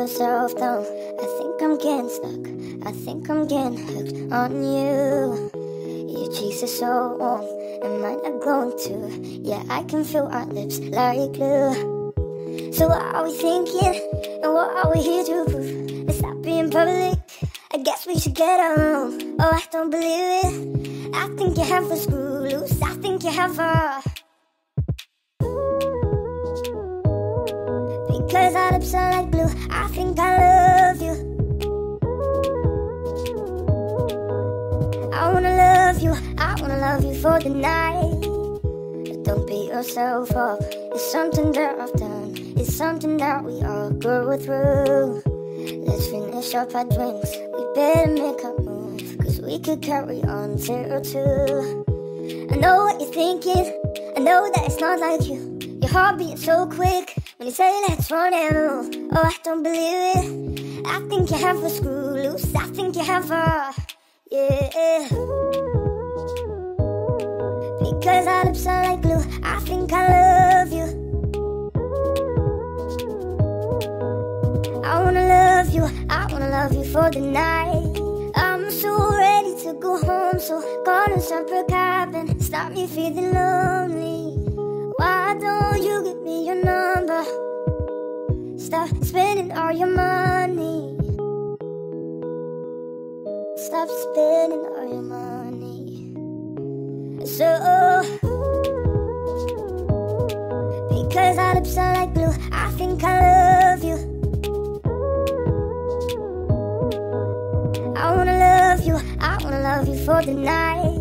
yourself down. I think I'm getting stuck. I think I'm getting hooked on you. Your cheeks are so warm, and mine are glowing too. Yeah, I can feel our lips like glue. So what are we thinking? And what are we here to prove? Let's stop being public. I guess we should get on. Oh, I don't believe it. I think you have a screw loose. I think you have a. Because our lips are like glue. Love you. I wanna love you for the night. But don't beat yourself up. It's something that I've done. It's something that we all go through. Let's finish up our drinks. We better make a move. Cause we could carry on till two. I know what you're thinking. I know that it's not like you. Your heart beating so quick when you say let's rendezvous. Oh, I don't believe it. I think you have a screw loose. I think you have a yeah. Love you. I wanna love you for the night. I'm so ready to go home. So call and stop a cab and stop me feeling lonely. Why don't you give me your number? Stop spending all your money. Stop spending all your money. So, I wanna love you, love you for the night.